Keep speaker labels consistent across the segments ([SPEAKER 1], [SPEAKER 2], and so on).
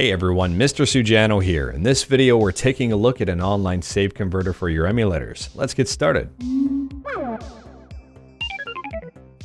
[SPEAKER 1] Hey everyone, Mr. Sujano here. In this video, we're taking a look at an online save converter for your emulators. Let's get started.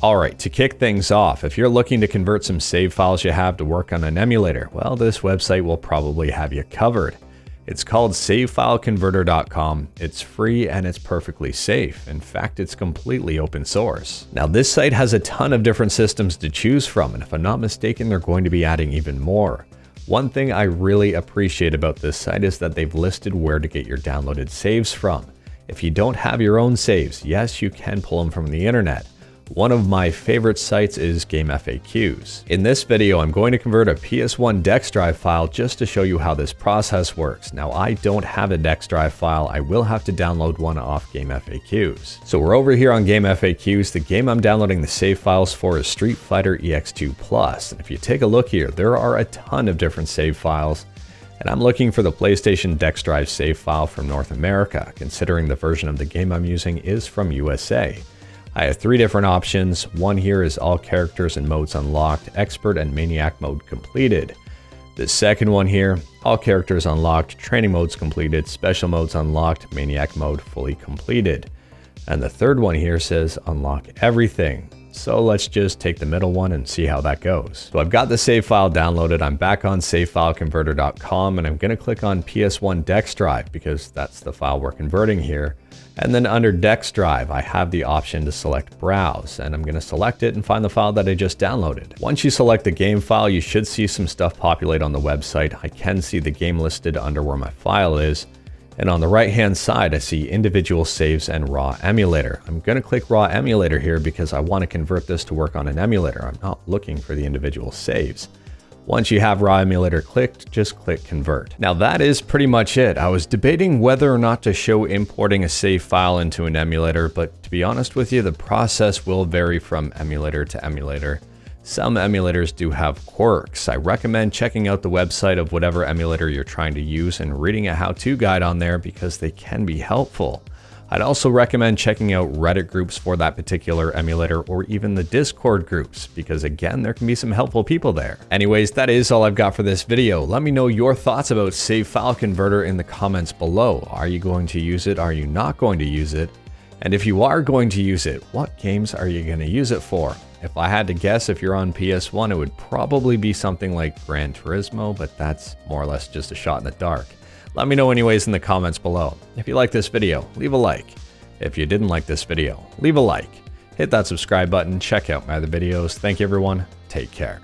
[SPEAKER 1] Alright, to kick things off, if you're looking to convert some save files you have to work on an emulator, well, this website will probably have you covered. It's called savefileconverter.com. It's free and it's perfectly safe. In fact, it's completely open source. Now, this site has a ton of different systems to choose from, and if I'm not mistaken, they're going to be adding even more. One thing I really appreciate about this site is that they've listed where to get your downloaded saves from. If you don't have your own saves, yes, you can pull them from the internet. One of my favorite sites is GameFAQs. In this video, I'm going to convert a PS1 dex drive file just to show you how this process works. Now, I don't have a dex drive file. I will have to download one off GameFAQs. So we're over here on GameFAQs. The game I'm downloading the save files for is Street Fighter EX2 Plus. And if you take a look here, there are a ton of different save files and I'm looking for the PlayStation Dex Drive save file from North America, considering the version of the game I'm using is from USA. I have three different options. One here is all characters and modes unlocked, expert and maniac mode completed. The second one here, all characters unlocked, training modes completed, special modes unlocked, maniac mode fully completed. And the third one here says unlock everything. So let's just take the middle one and see how that goes. So I've got the save file downloaded. I'm back on savefileconverter.com and I'm going to click on PS1 Dex Drive because that's the file we're converting here. And then under Dex Drive, I have the option to select Browse, and I'm going to select it and find the file that I just downloaded. Once you select the game file, you should see some stuff populate on the website. I can see the game listed under where my file is. And on the right hand side, I see individual saves and raw emulator. I'm going to click raw emulator here because I want to convert this to work on an emulator. I'm not looking for the individual saves. Once you have raw emulator clicked, just click convert. Now that is pretty much it. I was debating whether or not to show importing a save file into an emulator, but to be honest with you, the process will vary from emulator to emulator. Some emulators do have quirks. I recommend checking out the website of whatever emulator you're trying to use and reading a how-to guide on there because they can be helpful. I'd also recommend checking out Reddit groups for that particular emulator or even the Discord groups because again, there can be some helpful people there. Anyways, that is all I've got for this video. Let me know your thoughts about Save File Converter in the comments below. Are you going to use it? Are you not going to use it? And if you are going to use it, what games are you going to use it for? If I had to guess, if you're on PS1, it would probably be something like Gran Turismo, but that's more or less just a shot in the dark. Let me know anyways in the comments below. If you like this video, leave a like. If you didn't like this video, leave a like. Hit that subscribe button, check out my other videos. Thank you everyone, take care.